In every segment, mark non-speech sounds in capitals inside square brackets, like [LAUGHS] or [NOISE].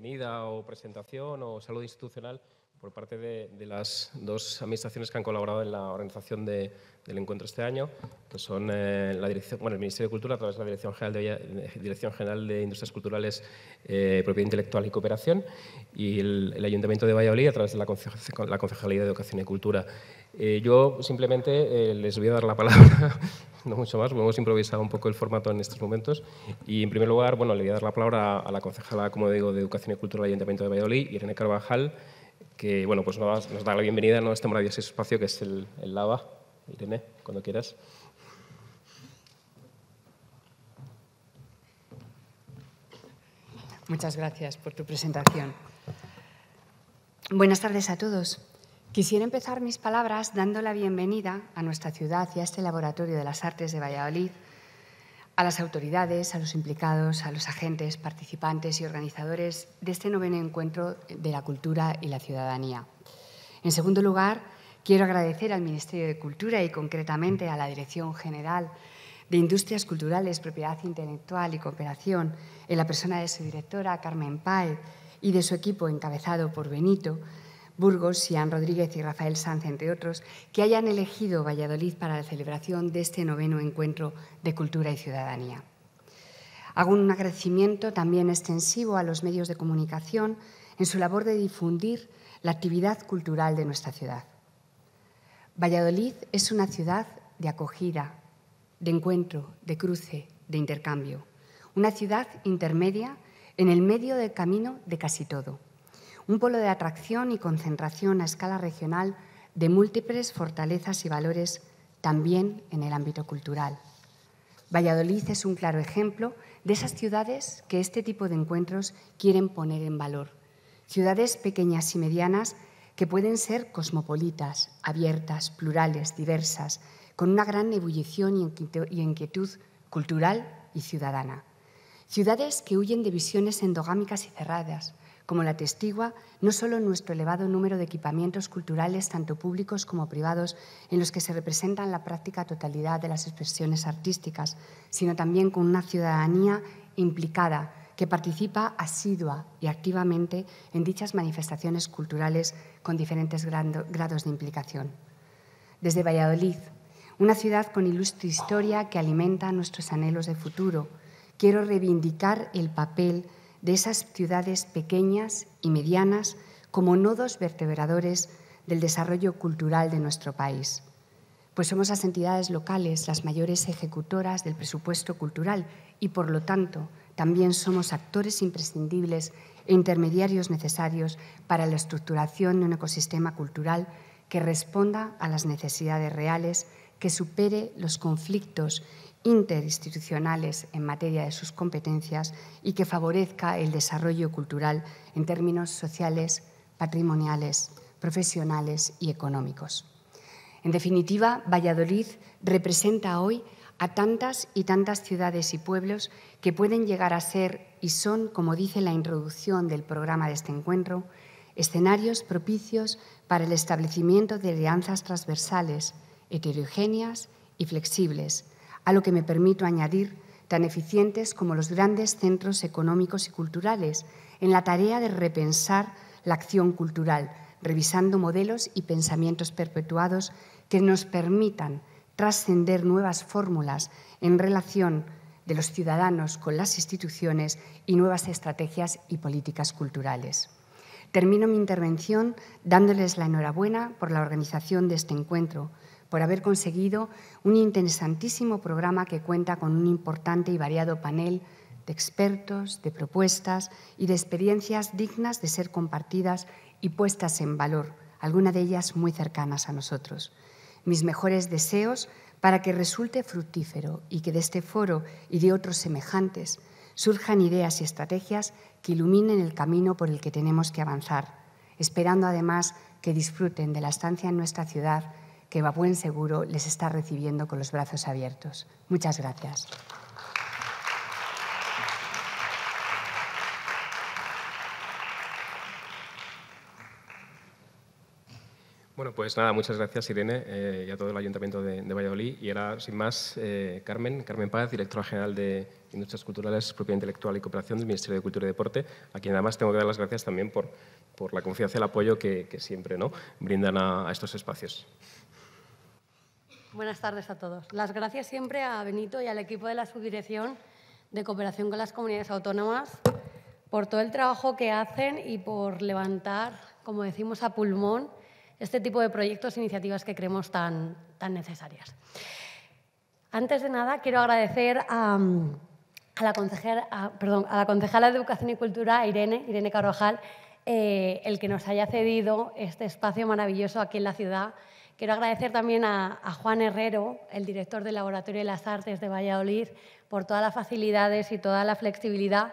bienvenida o presentación o saludo institucional por parte de, las dos administraciones que han colaborado en la organización del encuentro este año, que son eh, la dirección, bueno, el Ministerio de Cultura a través de la Dirección General de, de Industrias Culturales, eh, Propiedad Intelectual y Cooperación y el, Ayuntamiento de Valladolid a través de la, Concejalía de Educación y Cultura. Eh, yo simplemente les voy a dar la palabra, [LAUGHS] no mucho más, hemos improvisado un poco el formato en estos momentos y en primer lugar, bueno, le voy a dar la palabra a la concejala, como digo, de Educación y Cultura del Ayuntamiento de Valladolid, Irene Carvajal, que bueno, pues nos, da la bienvenida a este maravilloso espacio que es el, el Lava. Irene, cuando quieras. Muchas gracias por tu presentación. Buenas tardes a todos. Quisiera empezar mis palabras dando la bienvenida a nuestra ciudad y a este Laboratorio de las Artes de Valladolid, a las autoridades, a los implicados, a los agentes, participantes y organizadores de este noveno encuentro de la cultura y la ciudadanía. En segundo lugar, quiero agradecer al Ministerio de Cultura y concretamente a la Dirección General de Industrias Culturales, Propiedad Intelectual y Cooperación, en la persona de su directora, Carmen Páez, y de su equipo encabezado por Benito, Burgos, Sian Rodríguez y Rafael Sanz, entre otros, que hayan elegido Valladolid para la celebración de este noveno encuentro de cultura y ciudadanía. Hago un agradecimiento también extensivo a los medios de comunicación en su labor de difundir la actividad cultural de nuestra ciudad. Valladolid es una ciudad de acogida, de encuentro, de cruce, de intercambio. Una ciudad intermedia en el medio del camino de casi todo un polo de atracción y concentración a escala regional de múltiples fortalezas y valores también en el ámbito cultural. Valladolid es un claro ejemplo de esas ciudades que este tipo de encuentros quieren poner en valor. Ciudades pequeñas y medianas que pueden ser cosmopolitas, abiertas, plurales, diversas, con una gran ebullición y inquietud cultural y ciudadana. Ciudades que huyen de visiones endogámicas y cerradas, como la testigua no solo nuestro elevado número de equipamientos culturales, tanto públicos como privados, en los que se representan la práctica totalidad de las expresiones artísticas, sino también con una ciudadanía implicada que participa asidua y activamente en dichas manifestaciones culturales con diferentes grados de implicación. Desde Valladolid, una ciudad con ilustre historia que alimenta nuestros anhelos de futuro, quiero reivindicar el papel de esas ciudades pequeñas y medianas como nodos vertebradores del desarrollo cultural de nuestro país. Pues somos las entidades locales las mayores ejecutoras del presupuesto cultural y, por lo tanto, también somos actores imprescindibles e intermediarios necesarios para la estructuración de un ecosistema cultural que responda a las necesidades reales, que supere los conflictos interinstitucionales en materia de sus competencias y que favorezca el desarrollo cultural en términos sociales, patrimoniales, profesionales y económicos. En definitiva, Valladolid representa hoy a tantas y tantas ciudades y pueblos que pueden llegar a ser y son, como dice la introducción del programa de este encuentro, escenarios propicios para el establecimiento de alianzas transversales, heterogéneas y flexibles, a lo que me permito añadir tan eficientes como los grandes centros económicos y culturales en la tarea de repensar la acción cultural, revisando modelos y pensamientos perpetuados que nos permitan trascender nuevas fórmulas en relación de los ciudadanos con las instituciones y nuevas estrategias y políticas culturales. Termino mi intervención dándoles la enhorabuena por la organización de este encuentro, por haber conseguido un interesantísimo programa que cuenta con un importante y variado panel de expertos, de propuestas y de experiencias dignas de ser compartidas y puestas en valor, algunas de ellas muy cercanas a nosotros. Mis mejores deseos para que resulte fructífero y que de este foro y de otros semejantes surjan ideas y estrategias que iluminen el camino por el que tenemos que avanzar, esperando además que disfruten de la estancia en nuestra ciudad que va buen seguro les está recibiendo con los brazos abiertos. Muchas gracias. Bueno, pues nada, muchas gracias Irene eh, y a todo el Ayuntamiento de, Valladolid. Y ahora, sin más, eh, Carmen, Carmen Paz, directora general de Industrias Culturales, Propiedad Intelectual y Cooperación del Ministerio de Cultura y Deporte, a quien además tengo que dar las gracias también por, por la confianza y el apoyo que, siempre ¿no? brindan a, estos espacios. Buenas tardes a todos. Las gracias siempre a Benito y al equipo de la Subdirección de Cooperación con las Comunidades Autónomas por todo el trabajo que hacen y por levantar, como decimos, a pulmón este tipo de proyectos e iniciativas que creemos tan, tan necesarias. Antes de nada, quiero agradecer a, la, concejala de Educación y Cultura, Irene, Irene Carvajal, eh, el que nos haya cedido este espacio maravilloso aquí en la ciudad. Quiero agradecer también a, a, Juan Herrero, el director del Laboratorio de las Artes de Valladolid, por todas las facilidades y toda la flexibilidad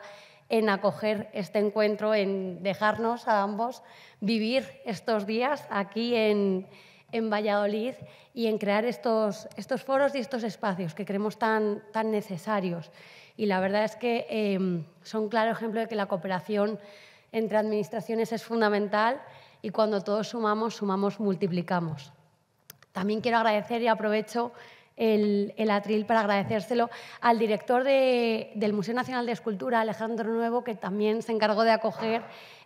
en acoger este encuentro, en dejarnos a ambos vivir estos días aquí en, Valladolid y en crear estos, estos foros y estos espacios que creemos tan, tan necesarios. Y la verdad es que em, son claro ejemplo de que la cooperación entre administraciones es fundamental y cuando todos sumamos, sumamos, multiplicamos. También quiero agradecer y aprovecho el, atril para agradecérselo al director del Museo Nacional de Escultura, Alejandro Nuevo, que también se encargó de acoger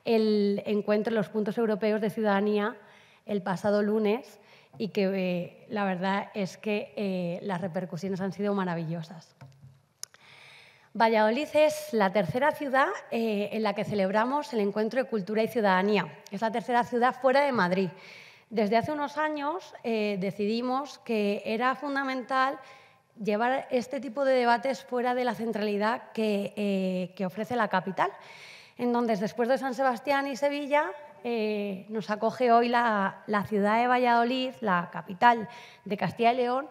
el encuentro en los puntos europeos de ciudadanía el pasado lunes y que eh, la verdad es que eh, las repercusiones han sido maravillosas. Valladolid es la tercera ciudad eh, en la que celebramos el encuentro de cultura y ciudadanía. Es la tercera ciudad fuera de Madrid. Desde hace unos años eh, decidimos que era fundamental llevar este tipo de debates fuera de la centralidad que, eh, ofrece la capital, en donde después de San Sebastián y Sevilla eh, nos acoge hoy la, ciudad de Valladolid, la capital de Castilla y León,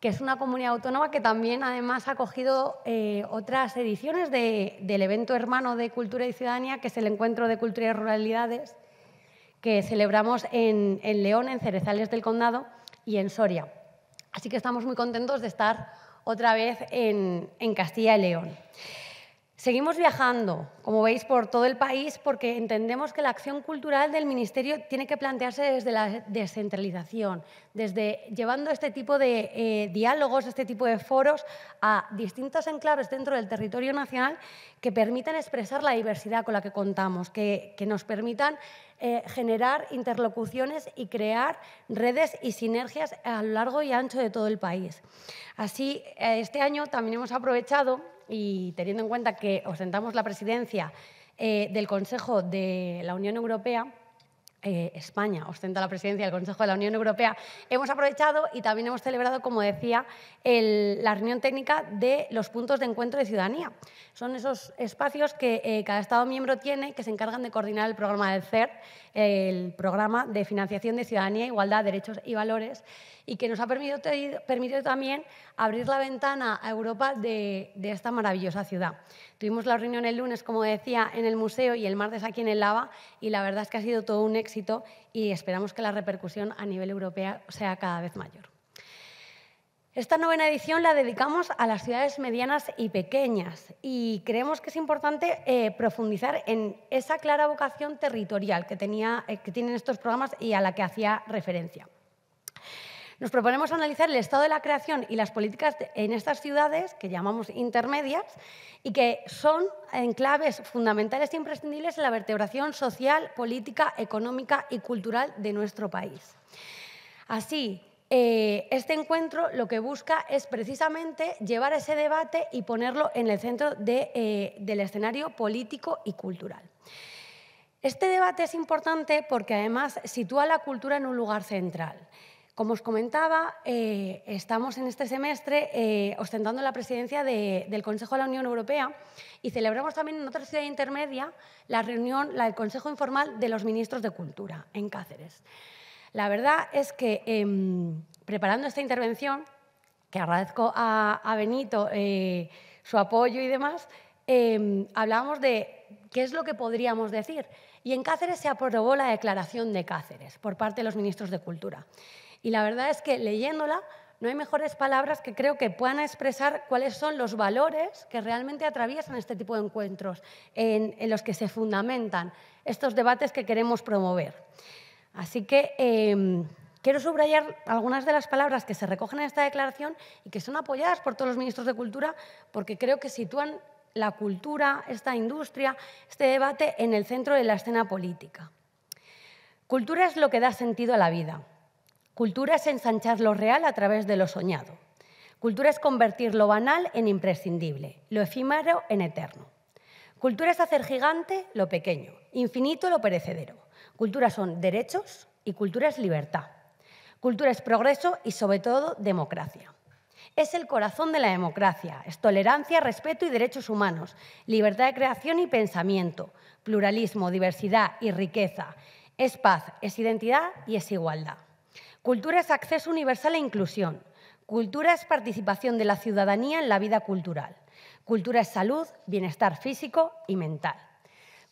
que es una comunidad autónoma que también además ha acogido otras ediciones del evento hermano de Cultura y Ciudadanía, que es el Encuentro de Cultura y Ruralidades, que celebramos en, León, en Cerezales del Condado y en Soria. Así que estamos muy contentos de estar otra vez en, Castilla y León. Seguimos viajando, como veis, por todo el país porque entendemos que la acción cultural del Ministerio tiene que plantearse desde la descentralización, desde llevando este tipo de eh, diálogos, este tipo de foros a distintos enclaves dentro del territorio nacional que permitan expresar la diversidad con la que contamos, que, nos permitan eh, generar interlocuciones y crear redes y sinergias a lo largo y ancho de todo el país. Así, eh, este año también hemos aprovechado y teniendo en cuenta que ostentamos la presidencia eh, del Consejo de la Unión Europea, eh, España ostenta la presidencia del Consejo de la Unión Europea, hemos aprovechado y también hemos celebrado, como decía, la reunión técnica de los puntos de encuentro de ciudadanía. Son esos espacios que eh, cada Estado miembro tiene que se encargan de coordinar el programa del CER, el programa de financiación de ciudadanía, igualdad, derechos y valores, y que nos ha permitido, también abrir la ventana a Europa de, esta maravillosa ciudad. Tuvimos la reunión el lunes, como decía, en el museo y el martes aquí en el Lava y la verdad es que ha sido todo un éxito y esperamos que la repercusión a nivel europeo sea cada vez mayor. Esta novena edición la dedicamos a las ciudades medianas y pequeñas y creemos que es importante eh, profundizar en esa clara vocación territorial que, tenía, eh, que tienen estos programas y a la que hacía referencia. Nos proponemos analizar el estado de la creación y las políticas en estas ciudades, que llamamos intermedias, y que son enclaves fundamentales e imprescindibles en la vertebración social, política, económica y cultural de nuestro país. Así, eh, este encuentro lo que busca es precisamente llevar ese debate y ponerlo en el centro eh, del escenario político y cultural. Este debate es importante porque además sitúa la cultura en un lugar central. Como os comentaba, eh, estamos en este semestre eh, ostentando la presidencia del Consejo de la Unión Europea y celebramos también en otra ciudad intermedia la reunión, la del Consejo Informal de los Ministros de Cultura, en Cáceres. La verdad es que em, preparando esta intervención, que agradezco a, Benito eh, su apoyo y demás, em, hablábamos de qué es lo que podríamos decir. Y en Cáceres se aprobó la declaración de Cáceres por parte de los ministros de Cultura. Y la verdad es que leyéndola no hay mejores palabras que creo que puedan expresar cuáles son los valores que realmente atraviesan este tipo de encuentros, en, los que se fundamentan estos debates que queremos promover. Así que em, quiero subrayar algunas de las palabras que se recogen en esta declaración y que son apoyadas por todos los ministros de Cultura, porque creo que sitúan la cultura, esta industria, este debate en el centro de la escena política. Cultura es lo que da sentido a la vida. Cultura es ensanchar lo real a través de lo soñado. Cultura es convertir lo banal en imprescindible, lo efímero en eterno. Cultura es hacer gigante lo pequeño, infinito lo perecedero. Cultura son derechos y cultura es libertad. Cultura es progreso y sobre todo democracia. Es el corazón de la democracia, es tolerancia, respeto y derechos humanos, libertad de creación y pensamiento, pluralismo, diversidad y riqueza. Es paz, es identidad y es igualdad. Cultura es acceso universal e inclusión. Cultura es participación de la ciudadanía en la vida cultural. Cultura es salud, bienestar físico y mental.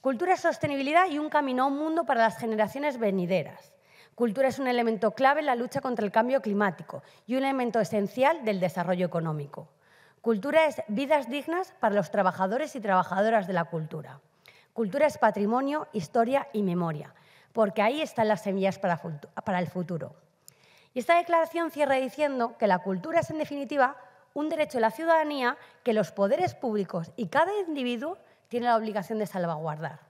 Cultura es sostenibilidad y un camino a un mundo para las generaciones venideras. Cultura es un elemento clave en la lucha contra el cambio climático y un elemento esencial del desarrollo económico. Cultura es vidas dignas para los trabajadores y trabajadoras de la cultura. Cultura es patrimonio, historia y memoria, porque ahí están las semillas para, el futuro. Y esta declaración cierra diciendo que la cultura es, en definitiva, un derecho de la ciudadanía que los poderes públicos y cada individuo tiene la obligación de salvaguardar.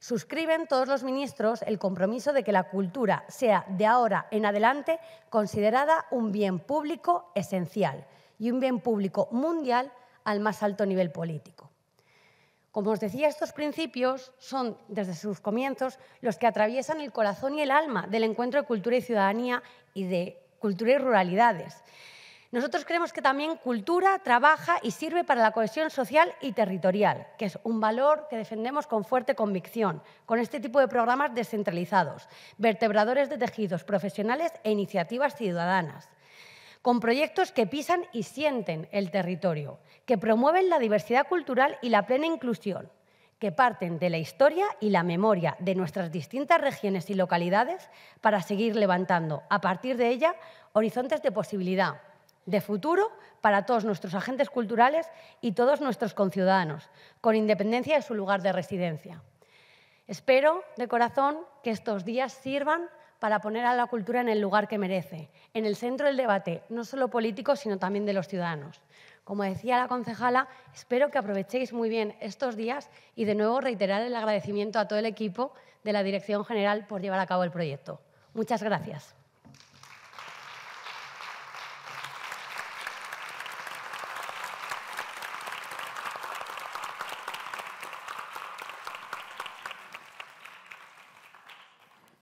Suscriben todos los ministros el compromiso de que la cultura sea de ahora en adelante considerada un bien público esencial y un bien público mundial al más alto nivel político. Como os decía, estos principios son, desde sus comienzos, los que atraviesan el corazón y el alma del encuentro de cultura y ciudadanía y de cultura y ruralidades. Nosotros creemos que también cultura trabaja y sirve para la cohesión social y territorial, que es un valor que defendemos con fuerte convicción, con este tipo de programas descentralizados, vertebradores de tejidos profesionales e iniciativas ciudadanas con proyectos que pisan y sienten el territorio, que promueven la diversidad cultural y la plena inclusión, que parten de la historia y la memoria de nuestras distintas regiones y localidades para seguir levantando, a partir de ella, horizontes de posibilidad, de futuro para todos nuestros agentes culturales y todos nuestros conciudadanos, con independencia de su lugar de residencia. Espero de corazón que estos días sirvan para poner a la cultura en el lugar que merece, en el centro del debate, no solo político, sino también de los ciudadanos. Como decía la concejala, espero que aprovechéis muy bien estos días y de nuevo reiterar el agradecimiento a todo el equipo de la Dirección General por llevar a cabo el proyecto. Muchas gracias.